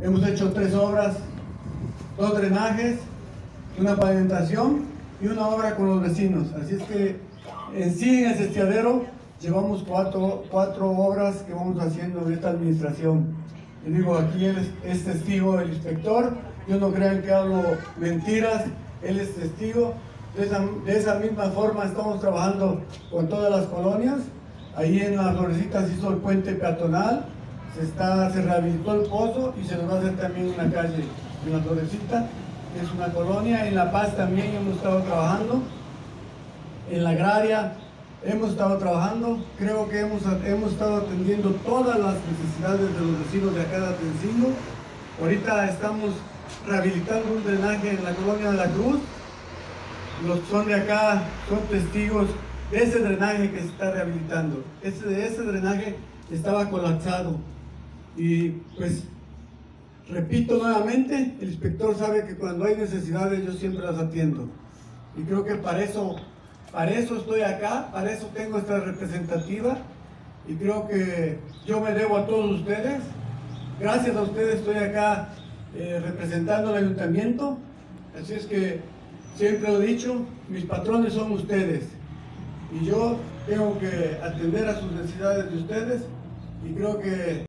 Hemos hecho tres obras, dos drenajes, una pavimentación y una obra con los vecinos. Así es que en sí en ese estiadero llevamos cuatro, cuatro obras que vamos haciendo en esta administración. Y digo, aquí él es, es testigo el inspector, yo no crean que hablo mentiras, él es testigo. De esa, de esa misma forma estamos trabajando con todas las colonias. Ahí en las florecitas hizo el puente peatonal, se, está, se rehabilitó el pozo y se nos va a hacer también una calle en la florecita, es una colonia. En La Paz también hemos estado trabajando. En la agraria hemos estado trabajando. Creo que hemos, hemos estado atendiendo todas las necesidades de los vecinos de acá de Atencingo. Ahorita estamos rehabilitando un drenaje en la colonia de la Cruz. Los que son de acá son testigos de ese drenaje que se está rehabilitando. Ese, ese drenaje estaba colapsado. Y pues, repito nuevamente, el inspector sabe que cuando hay necesidades yo siempre las atiendo. Y creo que para eso, para eso estoy acá, para eso tengo esta representativa. Y creo que yo me debo a todos ustedes. Gracias a ustedes estoy acá eh, representando al ayuntamiento. Así es que siempre lo he dicho, mis patrones son ustedes. Y yo tengo que atender a sus necesidades de ustedes. Y creo que